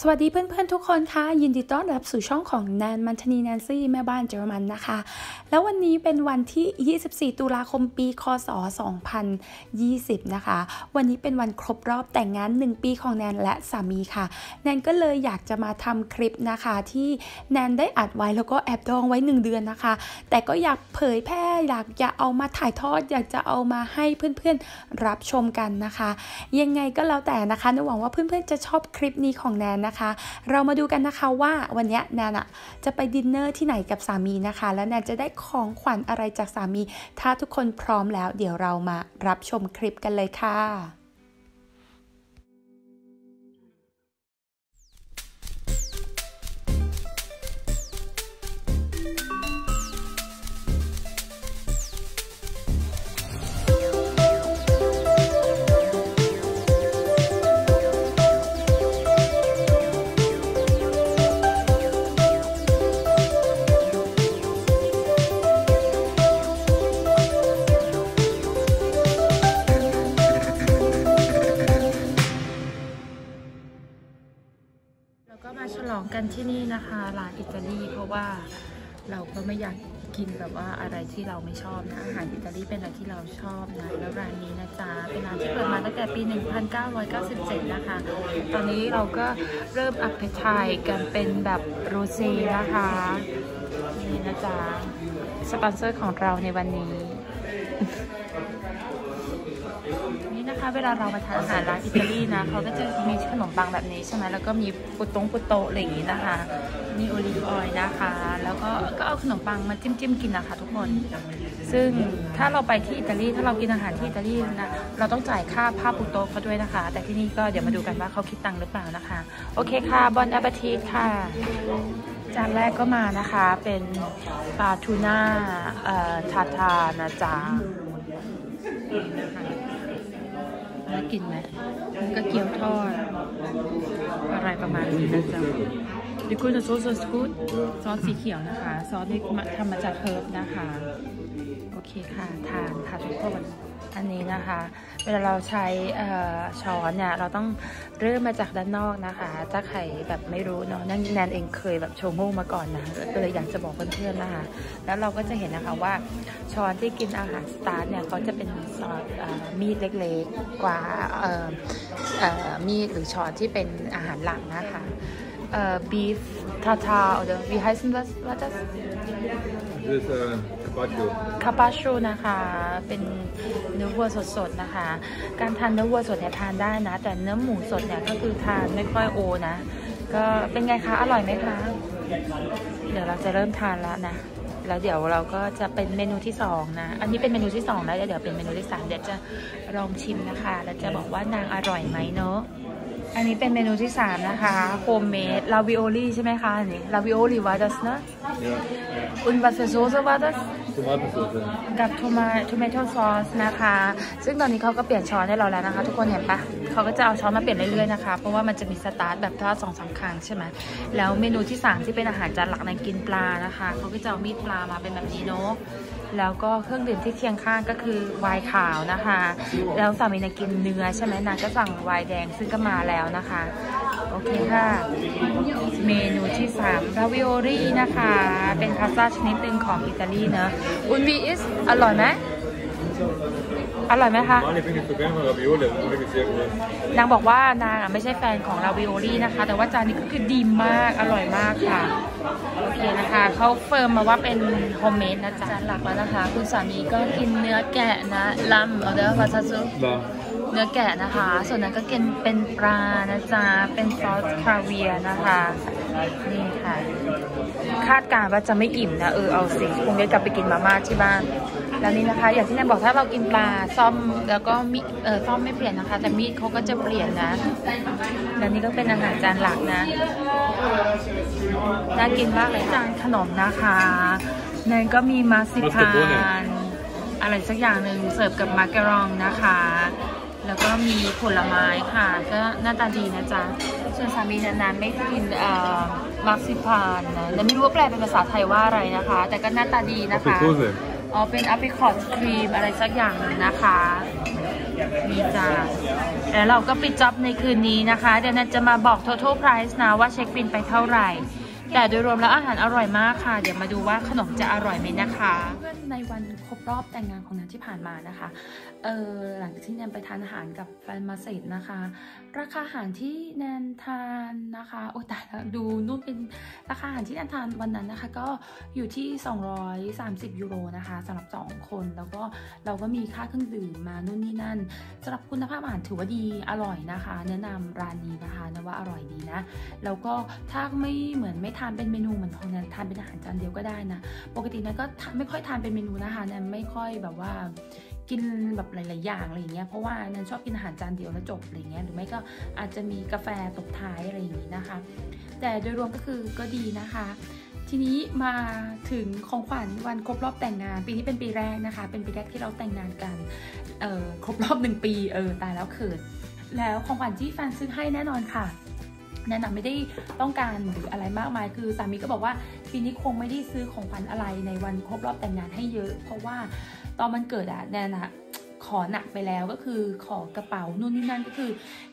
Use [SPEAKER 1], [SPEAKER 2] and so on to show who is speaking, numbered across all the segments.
[SPEAKER 1] สวัสดีเพื่อนๆทุกคนค่ะยินดีต้อนรับสู่ช่องของแนนมันชนีแนนซี่แม่บ้านเยอรมันนะคะ แล้ววันนี้เป็นวันที่ 24 ตุลาคมปีคศ 2020 นะคะ วันนี้เป็นวันครบรอบแต่งงาน 1 ปีของแนนและสามีค่ะ แนนก็เลยอยากจะมาทำคลิปนะคะ ที่แนนได้อัดไว้แล้วก็แอบดองไว้ 1 เดือนนะคะ แต่ก็อยากเผยแพร่อยากจะเอามาถ่ายทอด อยากจะเอามาให้เพื่อนๆรับชมกันนะคะ ยังไงก็แล้วแต่นะคะนหวังว่าเพื่อนๆจะชอบคลิปนี้ของแนนนะคะ เรามาดูกันนะคะว่าวันนี้แนนอะจะไปดินเนอร์ที่ไหนกับสามีนะคะ แล้วแนนจะได้ของขวัญอะไรจากสามี ถ้าทุกคนพร้อมแล้ว เดี๋ยวเรามารับชมคลิปกันเลยค่ะ ฉลองกันที่นี่นะคะร้านอิตาลีเพราะว่าเราก็ไม่อยากกินแบบว่าอะไรที่เราไม่ชอบนะอาหารอิตาลีเป็นอะไรที่เราชอบนะแล้วร้านนี้นะจ๊ะเป็นร้านที่เปิดมาตั้งแต่ปี 1997 นะคะ ตอนนี้เราก็เริ่ม appetizer กันเป็นแบบ rosé นะคะนี่นะจ๊ะสปอนเซอร์ของเราในวันนี้ นี่นะคะเวลาเราไปทานอาหารร้านอิตาลีนะเขาก็จะมีขนมปังแบบนี้ใช่ไหมแล้วก็มีปุตตงปุตโตอะไรอย่างนี้นะคะ มี olive oil นะคะ แล้วก็ก็เอาขนมปังมาจิ้มจิ้มกินนะคะ ทุกคน ซึ่งถ้าเราไปที่อิตาลีถ้าเรากินอาหารที่อิตาลีนะเราต้องจ่ายค่า coperto เขาด้วยนะคะ แต่ที่นี่ก็เดี๋ยวมาดูกันว่าเขาคิดตังค์หรือเปล่านะคะ โอเคค่ะ bon appétit ค่ะจานแรกก็มานะคะเป็นปลาทูน่าทาทานะจ๊ะ แล้วกินไหมมันก็เกี๊ยวทอด อะไรประมาณนี้นะจ๊ะดิคุณจะซอสซอสซอสสีเขียวนะคะ ซอสนี่ทำมาจากเฮิร์บนะคะ โอเคค่ะ ทานค่ะทุกคน อันนี้นะคะ เวลาเราใช้ช้อนเนี่ยเราต้องเริ่มมาจากด้านนอกนะคะ ถ้าใครแบบไม่รู้เนาะนั่นแนนเองเคยแบบโชว์โง่มาก่อนนะก็เลยอยากจะบอกเพื่อนๆนะคะ แล้วเราก็จะเห็นนะคะว่าช้อนที่กินอาหารสตาร์ทเนี่ยเขาจะเป็นซอสมีดเล็กๆ กว่ามีดหรือช้อนที่เป็นอาหารหลักนะคะ beef tartar oder wie heißen das was das
[SPEAKER 2] Das is uh, Carpaccio.
[SPEAKER 1] คาปาชูนะคะ เป็นเนื้อวัวสดๆนะคะ การทานเนื้อวัวสดเนี่ยทานได้นะ แต่เนื้อหมูสดเนี่ยก็คือทานไม่ค่อยโอนะ ก็เป็นไงคะ อร่อยไหมคะ เดี๋ยวเราจะเริ่มทานแล้วนะ แล้วเดี๋ยวเราก็จะเป็นเมนูที่สองนะ อันนี้เป็นเมนูที่สองแล้วเดี๋ยวเป็นเมนูที่สามเดี๋ยวจะลองชิมนะคะ แล้วจะบอกว่านางอร่อยไหมเนาะ อันนี้เป็นเมนูที่ 3 นะคะโฮมเมดลาวิโอลี่ใช่ไหมคะอันนี้ลาวิโอลี่วาดัสนะอุนบัสโซซวาดัสกับโทมาโทเมโตซอสนะคะ ซึ่งตอนนี้เขาก็เปลี่ยนช้อนให้เราแล้วนะคะ ทุกคนเห็นปะเขาก็จะเอาช้อนมาเปลี่ยนเรื่อยๆนะคะ เพราะว่ามันจะมีสตาร์ทแบบถ้าสองสาครั้งใช่ไหมแล้วเมนูที่ 3 ที่เป็นอาหารจานหลักในกินปลานะคะเขาก็จะเอามีดปลามาเป็นแบบนี้เนาะ แล้วก็เครื่องดื่มที่เคียงข้างก็คือไวน์ขาวนะคะ แล้วสามีนกินเนื้อใช่ไหมนางก็สั่งไวน์แดงซึ่งก็มาแล้วนะคะ โอเคค่ะ เมนูที่3ราวิโอรี่นะคะ เป็นพาสต้าชนิดหนึ่งของอิตาลีเนอะอุนวีอิสอร่อยไหม อร่อยไหมคะนางบอกว่านางไม่ใช่แฟนของลาวิโอลี่นะคะ แต่ว่าจานนี้ก็คือดีมากอร่อยมากค่ะโอเคนะคะเขา firm มาว่าเป็น homemade นะจ๊ะจานหลักแล้วนะคะ คุณสามีก็กินเนื้อแกะนะ Lamm oder was hast du เนื้อแกะนะคะ ส่วนแนนก็กินเป็นปลานะจ๊ะเป็นซอสคาเวียนะคะนี่ค่ะ คาดการว่าจะไม่อิ่มนะเออเอาสิคงได้กลับไปกินมาม่าที่บ้าน แล้วนี่นะคะ อย่างที่แนนบอกถ้าเรากินปลาซ่อมแล้วก็มีเออซ่อมไม่เปลี่ยนนะคะ แต่มีดเขาก็จะเปลี่ยนนะแล้วนี่ก็เป็นอาหารจานหลักนะน่ากินมากเลยจานขนมนะคะนั่นก็มีมาซิพานอะไรสักอย่างหนึ่งเสิร์ฟกับมาการองนะคะ แล้วก็มีผลไม้ค่ะ ก็หน้าตาดีนะจ๊ะส่วนสามีนานๆไม่กินเอ่อมาซิพานนะและไม่รู้ว่าแปลเป็นภาษาไทยว่าอะไรนะคะ แต่ก็หน้าตาดีนะคะ อ๋อเป็นอปริคอตครีมอะไรสักอย่างนะคะมีจ้าแล้วเราก็ปิดจ็อบในคืนนี้นะคะ เดี๋ยวนันจะมาบอก total price นะว่าเช็คบินไปเท่าไหร่ แต่โดยรวมแล้วอาหารอร่อยมากค่ะ เดี๋ยวมาดูว่าขนมจะอร่อยไหมนะคะเพื่อนในวันครบรอบแต่งงานของนันที่ผ่านมานะคะเออหลังจากที่แนนไปทานอาหารกับแฟนมาเสร็จนะคะ ราคาอาหารที่แนนทานนะคะโอ้แล้วดูนู่นเป็นราคาอาหารที่แนนทานวันนั้นนะคะ ก็อยู่ที่ 230 ยูโรนะคะสำหรับ 2 คน แล้วก็เราก็มีค่าเครื่องดื่มมานู่นนี่นั่นสำหรับคุณภาพอาหารถือว่าดีอร่อยนะคะ แนะนำร้านนี้นะคะนะว่าอร่อยดีนะแล้วก็ถ้าไม่เหมือนไม่ทานเป็นเมนูเหมือนของแนนทานเป็นอาหารจานเดียวก็ได้นะ ปกติแนนก็ไม่ค่อยทานเป็นเมนูนะคะแนนไม่ค่อยแบบว่ากินแบบหลาย ๆ อย่างอะไรอย่างเงี้ย เพราะว่าแนนชอบกินอาหารจานเดียวแล้วจบอะไรเงี้ย หรือไม่ก็อาจจะมีกาแฟตบท้ายอะไรอย่างงี้นะคะ แต่โดยรวมก็คือก็ดีนะคะ ทีนี้มาถึงของขวัญวันครบรอบแต่งงาน ปีนี้เป็นปีแรกนะคะ เป็นปีแรกที่เราแต่งงานกัน เออครบรอบหนึ่งปี เออตายแล้วเขิน แล้วของขวัญที่แฟนซื้อให้แน่นอนค่ะ แนะนำไม่ได้ต้องการหรืออะไรมากมาย คือสามีก็บอกว่าปีนี้คงไม่ได้ซื้อของขวัญอะไรในวันครบรอบแต่งงานให้เยอะ เพราะว่าตอนมันเกิดอะแนนอะขอหนักไปแล้วก็คือขอกระเป๋านู่นนี่นั่นก็คือ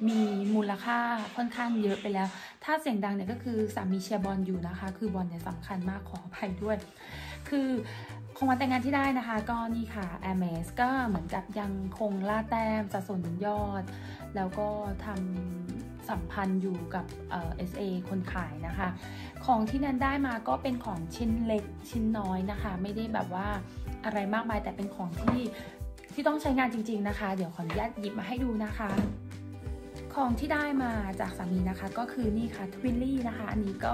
[SPEAKER 1] มีมูลค่าค่อนข้างเยอะไปแล้ว ถ้าเสียงดังเนี่ยก็คือสามีเชียร์บอลอยู่นะคะ คือบอลเนี่ยสำคัญมากขออภัยด้วย คือของวันแต่งงานที่ได้นะคะ ก็นี่ค่ะ a m a z ก็เหมือนกับยังคงล่าแต้มสะสมยอด แล้วก็ทำ สัมพันธ์อยู่กับเอ่อ SA คนขายนะคะ ของที่นันได้มาก็เป็นของชิ้นเล็กชิ้นน้อยนะคะ ไม่ได้แบบว่าอะไรมากมายแต่เป็นของที่ที่ต้องใช้งานจริง ๆนะคะ เดี๋ยวขออนุญาตหยิบมาให้ดูนะคะ ของที่ได้มาจากสามีนะคะ ก็คือนี่ค่ะ Twilly นะคะ อันนี้ก็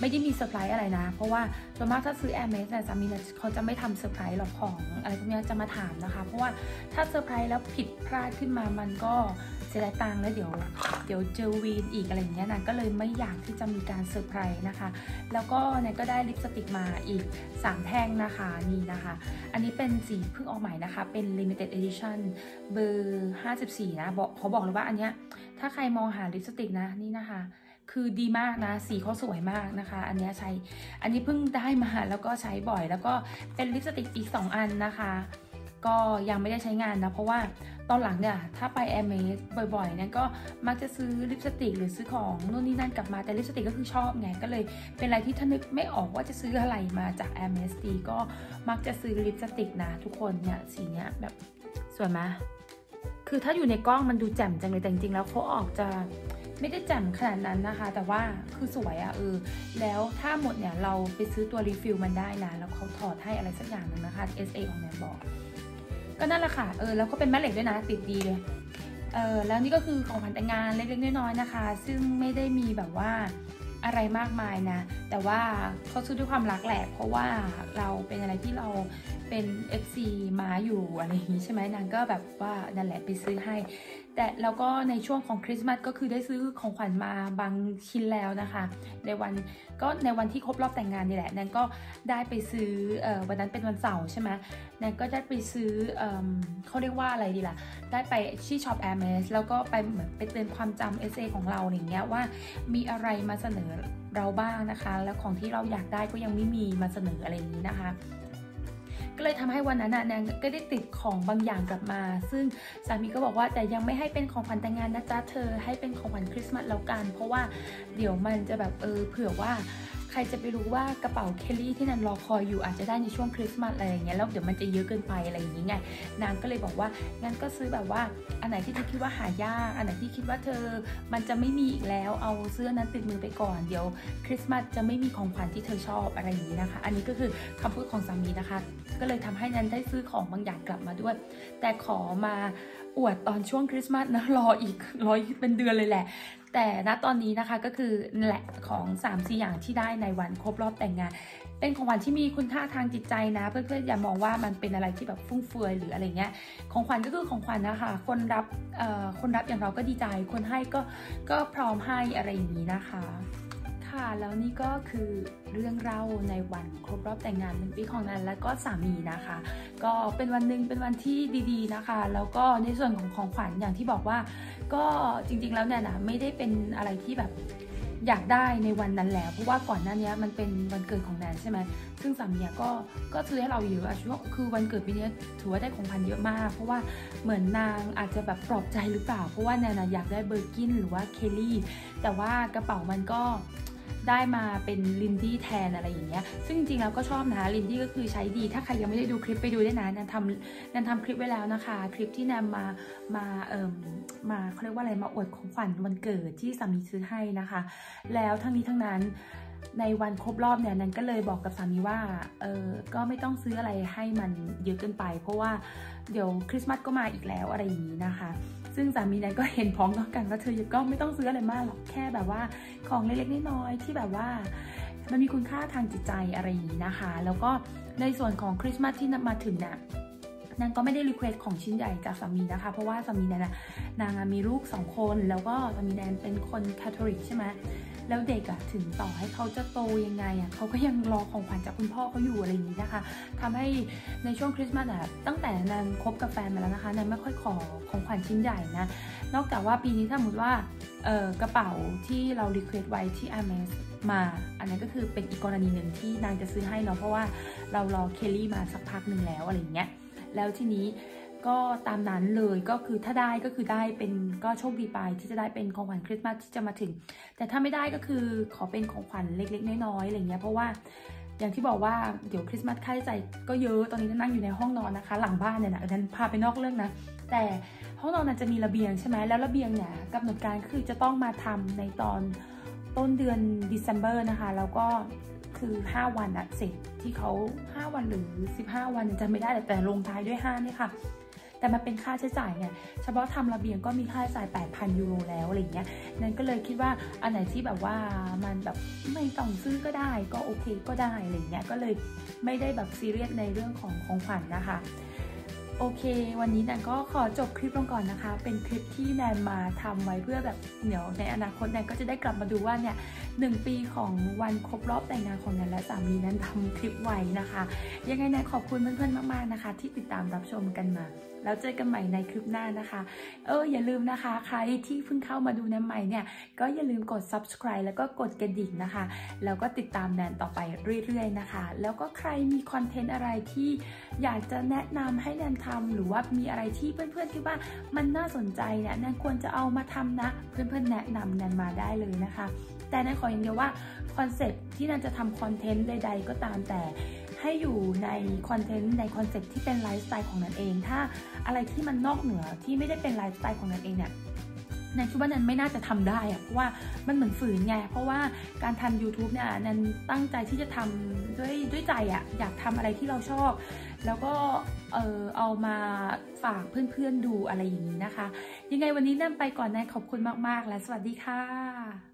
[SPEAKER 1] ไม่ได้มีเซอร์ไพรส์อะไรนะ เพราะว่าส่วนมากถ้าซื้อ Hermès เนี่ยสามีเนี่ยเขาจะไม่ทำเซอร์ไพรส์หรอกของอะไรพวกนี้จะมาถามนะคะ เพราะว่าถ้าเซอร์ไพรส์แล้วผิดพลาดขึ้นมามันก็ เสียดายตังค์แล้วเดี๋ยวเดี๋ยวเจอวีนอีกอะไรเงี้ยนะก็เลยไม่อยากที่จะมีการเซอร์ไพรส์นะคะ แล้วก็เนี่ยก็ได้ลิปสติกมาอีก 3 แท่งนะคะนี่นะคะ อันนี้เป็นสีเพิ่งออกใหม่นะคะ เป็น limited edition เบอร์ 54 นะบอกเขาบอกเลยว่าอันเนี้ยถ้าใครมองหาลิปสติกนะนี่นะคะคือดีมากนะ สีเขาสวยมากนะคะ อันเนี้ยใช้ อันนี้เพิ่งได้มาแล้วก็ใช้บ่อย แล้วก็เป็นลิปสติกอีก 2 อันนะคะ ก็ยังไม่ได้ใช้งานนะ เพราะว่าตอนหลังเนี่ยถ้าไปแอร์เมสบ่อยๆเนี่ยก็มักจะซื้อลิปสติกหรือซื้อของนู่นนี่นั่นกลับมาแต่ลิปสติกก็คือชอบไงก็เลยเป็นอะไรที่ถ้านึกไม่ออกว่าจะซื้ออะไรมาจาก Hermès ดีก็มักจะซื้อลิปสติกนะทุกคนเนี่ยสีเนี้ยแบบสวยไหมคือถ้าอยู่ในกล้องมันดูแจ่มจังเลยแต่จริงๆแล้วเขาออกจะไม่ได้แจ่มขนาดนั้นนะคะ แต่ว่าคือสวยอะเออแล้วถ้าหมดเนี่ยเราไปซื้อตัว refill มันได้นะแล้วเขาถอดให้อะไรสักอย่างหนึ่งนะคะ SA ของแนนบอก ก็นั่นแหละค่ะ เออแล้วก็เป็นแม่เหล็กด้วยนะติดดีเลยเออแล้วนี่ก็คือของขวัญแต่งงานเล็กๆน้อยๆนะคะ ซึ่งไม่ได้มีแบบว่าอะไรมากมายนะ แต่ว่าเขาซื้อด้วยความรักแหละเพราะว่าเราเป็นอะไรที่เรา เป็น FC มาอยู่อะไรอย่างนี้ใช่ไหมนางก็แบบว่านั่นแหละไปซื้อให้ แต่แล้วก็ในช่วงของคริสต์มาสก็คือได้ซื้อของขวัญมาบางชิ้นแล้วนะคะ ในวันก็ในวันที่ครบรอบแต่งงานนี่แหละแนนก็ได้ไปซื้อออวันนั้นเป็นวันเสาร์ใช่ไหมแนนก็ได้ไปซื้อเออเขาเรียกว่าอะไรดีล่ะ ได้ไปที่ช็อป a i r m e s แล้วก็ไปเหมือนไปเตือนความจำ SA ของเราอย่างเงี้ยว่ามีอะไรมาเสนอเราบ้างนะคะ แล้วของที่เราอยากได้ก็ยังไม่มีมาเสนออะไรอย่างนี้นะคะ ก็เลยทำให้วันนั้นน่ะแนนก็ได้ติดของบางอย่างกลับมา ซึ่งสามีก็บอกว่าแต่ยังไม่ให้เป็นของขวัญแต่งงานนะจ๊ะเธอให้เป็นของขวัญคริสต์มาสแล้วกัน เพราะว่าเดี๋ยวมันจะแบบเออเผื่อว่า ใครจะไปรู้ว่ากระเป๋าเคลลี่ที่นันรอคอยอยู่อาจจะได้ในช่วงคริสต์มาสอะไรอย่างเงี้ยแล้วเดี๋ยวมันจะเยอะเกินไปอะไรอย่างงี้ไงนางก็เลยบอกว่างั้นก็ซื้อแบบว่าอันไหนที่เธอคิดว่าหายาก อันไหนที่คิดว่าเธอมันจะไม่มีอีกแล้ว เอาเสื้อนั้นติดมือไปก่อนเดี๋ยวคริสต์มาสจะไม่มีของขวัญที่เธอชอบอะไรอย่างนี้นะคะ อันนี้ก็คือคำพูดของสามีนะคะ ก็เลยทำให้นันได้ซื้อของบางอย่างกลับมาด้วย แต่ขอมาอวดตอนช่วงคริสต์มาสนะรออีกรออีกเป็นเดือนเลยแหละ แต่ณตอนนี้นะคะก็คือแหละของ3 4อย่างที่ได้ในวันครบรอบแต่งงาน เป็นของขวัญที่มีคุณค่าทางจิตใจนะ เพื่อนๆอย่ามองว่ามันเป็นอะไรที่แบบฟุ่มเฟือยหรืออะไรเงี้ยของขวัญก็คือของขวัญนะคะ คนรับคนรับอย่างเราก็ดีใจ คนให้ก็ก็พร้อมให้อะไรอย่างนี้นะคะ ค่ะ แล้วนี่ก็คือเรื่องเล่าในวันครบรอบแต่งงานหนึ่งปีของนันและก็สามีนะคะ ก็เป็นวันหนึ่งเป็นวันที่ดีๆนะคะ แล้วก็ในส่วนของของขวัญอย่างที่บอกว่า ก็จริงๆแล้วเนี่ยนะไม่ได้เป็นอะไรที่แบบอยากได้ในวันนั้นแล้ว เพราะว่าก่อนหน้านี้มันเป็นวันเกิดของแนนใช่ไหมซึ่งสามีก็ก็ซื้อให้เราเยอะช่วงคือวันเกิดปีนี้ถือว่าได้ของขวัญเยอะมาก เพราะว่าเหมือนนางอาจจะแบบปลอบใจหรือเปล่า เพราะว่าแนนอยากได้ Birkin หรือว่า Kelly แต่ว่ากระเป๋ามันก็ ได้มาเป็น Lindy แทนอะไรอย่างเงี้ย ซึ่งจริงๆแล้วก็ชอบนะ Lindy ก็คือใช้ดี ถ้าใครยังไม่ได้ดูคลิปไปดูได้นะแนนำนันทำคลิปไว้แล้วนะคะ คลิปที่นำมามาเอ่มมาเขาเรียกว่าอะไรมาอวดของขวัญวันเกิดที่สามีซื้อให้นะคะ แล้วทั้งนี้ทั้งนั้น ในวันครบรอบเนี่ยนันก็เลยบอกกับสามีว่าเออก็ไม่ต้องซื้ออะไรให้มันเยอะเกินไป เพราะว่าเดี๋ยวคริสต์มาสก็มาอีกแล้วอะไรอย่างนี้นะคะ ซึ่งสามีนั้นก็เห็นพ้องต้องกันว่าเธอก็ไม่ต้องซื้ออะไรมากหรอกแค่แบบว่าของเล็กๆน้อยๆที่แบบว่ามันมีคุณค่าทางจิตใจอะไรอย่างนี้นะคะ แล้วก็ในส่วนของคริสต์มาสที่มาถึงน่ะแนนก็ไม่ได้ request ของชิ้นใหญ่จากสามีนะคะ เพราะว่าสามีแนนนางมีลูกสองคน แล้วก็สามีแนนเป็นคนคาทอลิกใช่ไหม แล้วเด็กอะถึงต่อให้เขาจะโตยังไงอะเขาก็ยังรอของขวัญจากคุณพ่อเขาอยู่อะไรอย่างนี้นะคะทำให้ในช่วงคริสต์มาสอะตั้งแต่แนนคบกับแฟนมาแล้วนะคะแนนไม่ค่อยขอของขวัญชิ้นใหญ่นะนอกจากว่าปีนี้ถ้าสมมติว่ากระเป๋าที่เรา request ไว้ที่ a m a z มา อันนั้นก็คือเป็นอีกกรณีหนึ่งที่นางจะซื้อให้เนาะเพราะว่าเรารอเคลลี่มาสักพักหนึ่งแล้วอะไรอย่างเงี้ยแล้วทีนี้ ก็ตามนั้นเลยก็คือถ้าได้ก็คือได้เป็นก็โชคดีไปที่จะได้เป็นของขวัญคริสต์มาสที่จะมาถึง แต่ถ้าไม่ได้ก็คือขอเป็นของขวัญเล็ก ๆ น้อยๆอะไรเงี้ยเพราะว่าอย่างที่บอกว่าเดี๋ยวคริสต์มาสค่าใช้จ่ายก็เยอะตอนนี้นั่งอยู่ในห้องนอนนะคะ หลังบ้านเนี่ยนะนั้นพาไปนอกเรื่องนะ แต่ห้องนอนนั้นจะมีระเบียงใช่ไหมแล้วระเบียงเนี่ยกำหนดการคือจะต้องมาทำในตอนต้นเดือน December นะคะ แล้วก็คือ 5 วันอะเสร็จที่เขา 5 วันหรือ 15 วันจะไม่ได้แต่ลงท้ายด้วย5นี่ค่ะ แต่มันเป็นค่าใช้จ่ายไงเฉพาะทำระเบียงก็มีค่าใช้จ่าย 8,000 ยูโรแล้วอะไรเงี้ยนั้นก็เลยคิดว่าอันไหนที่แบบว่ามันแบบไม่ต้องซื้อก็ได้ก็โอเคก็ได้อะไรเงี้ยก็เลยไม่ได้แบบซีเรียสในเรื่องของของขวัญนนะคะโอเค วันนี้แนนก็ขอจบคลิปลงก่อนนะคะ เป็นคลิปที่แนนมาทำไว้เพื่อแบบเดี๋ยวในอนาคตแนนก็จะได้กลับมาดูว่าเนี่ยหนึ่งปีของวันครบรอบแต่งงานของแนนและสามีนั้นทำคลิปไว้นะคะ ยังไงแนนขอบคุณเพื่อนๆมากๆนะคะ ที่ติดตามรับชมกันมา แล้วเจอกันใหม่ในคลิปหน้านะคะ เอออย่าลืมนะคะ ใครที่เพิ่งเข้ามาดูแนนใหม่เนี่ย ก็อย่าลืมกด subscribe แล้วก็กดกระดิ่งนะคะ แล้วก็ติดตามแนนต่อไปเรื่อยๆนะคะ แล้วก็ใครมีคอนเทนต์อะไรที่อยากจะแนะนำให้แนนทำหรือว่ามีอะไรที่เพื่อนๆคิดว่ามันน่าสนใจเนี่ยแนนควรจะเอามาทำนะ เพื่อนๆแนะนำแนนมาได้เลยนะคะ แต่แนนขออย่างเดียวว่า concept ที่แนนจะทำ content ใด ๆ ก็ตามแต่ ให้อยู่ใน content ใน concept ที่เป็นไลฟ์สไตล์ของแนนเอง ถ้าอะไรที่มันนอกเหนือที่ไม่ได้เป็นไลฟ์สไตล์ของแนนเองเนี่ยแนนคิดว่าแนนไม่น่าจะทำได้อะเพราะว่ามันเหมือนฝืนไง เพราะว่าการทำ YouTube เนี่ยแนนตั้งใจที่จะทำด้วยด้วยใจอะอยากทำอะไรที่เราชอบ แล้วก็เออเอามาฝากเพื่อนๆดูอะไรอย่างนี้นะคะ ยังไงวันนี้นั่นไปก่อนนะขอบคุณมากๆ และสวัสดีค่ะ